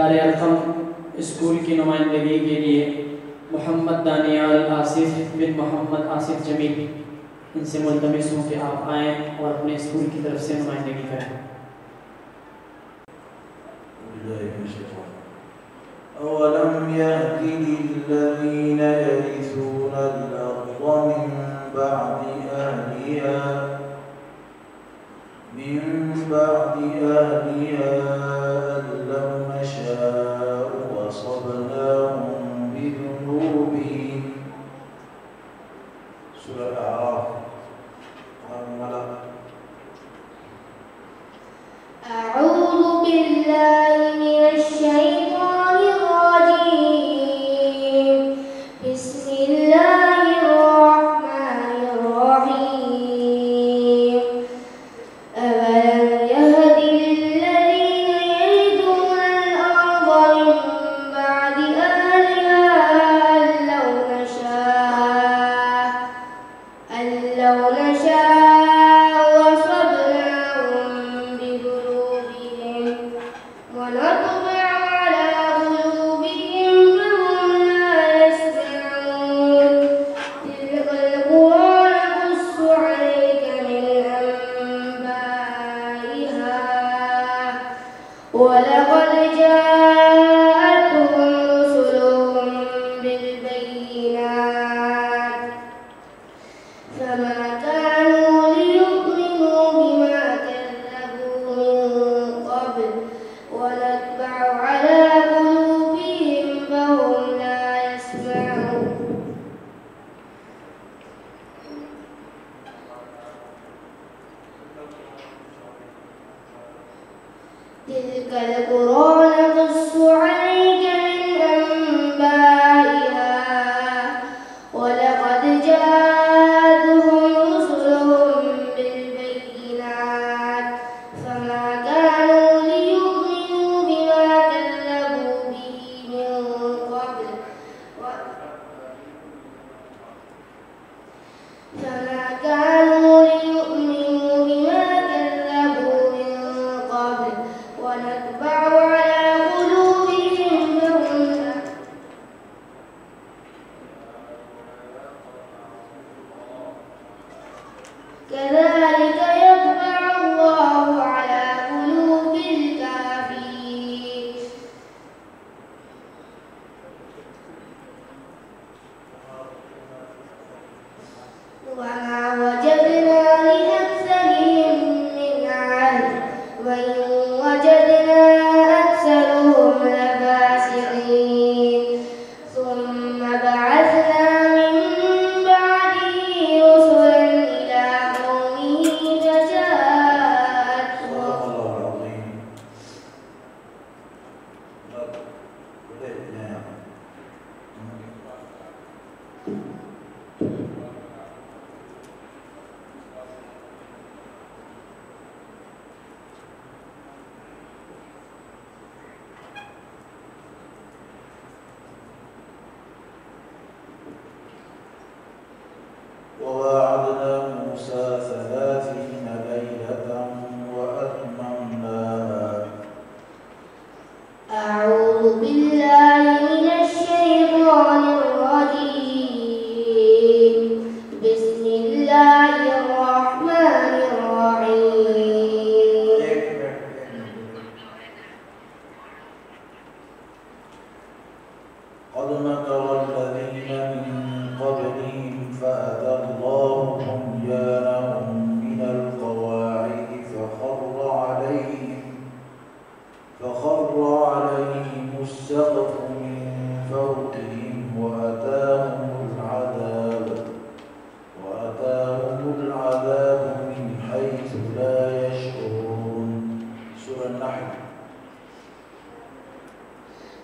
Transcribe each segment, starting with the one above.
دار ارقم اسکول کی نمائندگی کے لیے محمد دانیال آصف بن محمد آصف جمیل، ان سے ملتمس ہوں کہ آپ آئیں اور اپنے اسکول کی طرف سے نمائندگی کریں۔ أولم يهد للذين يرثون الأرض من بعد أهلها، من بعد أهلها will be لو نشاء وصبناهم بذنوبهم ونطبع على قلوبهم فهم لا يسمعون. تلك القرى نقص عليك من أنبائها. ولقد جاء 第一节课了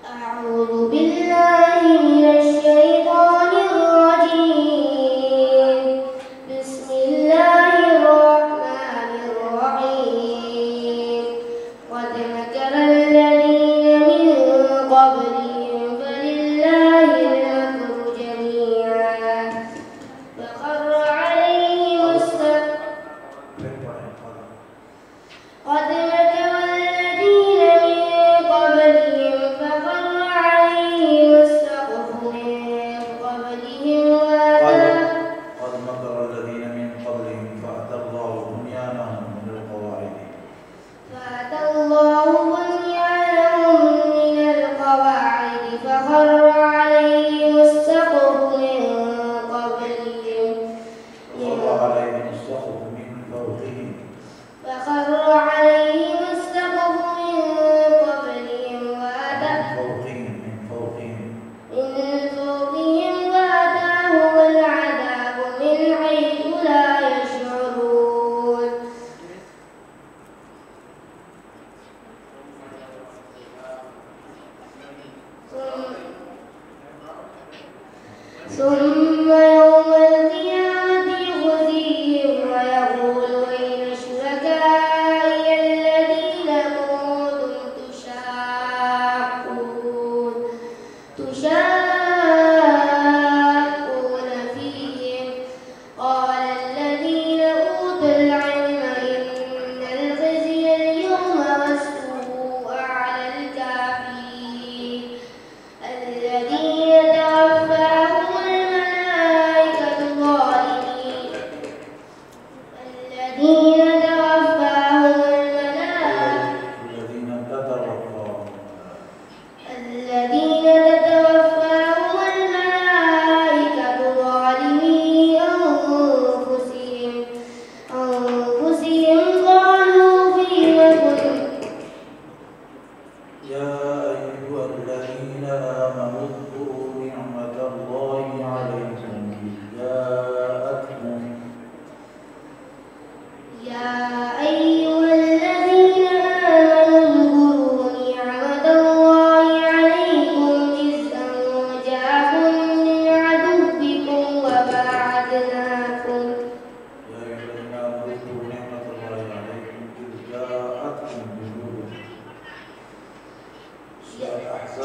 أعوذ بالله من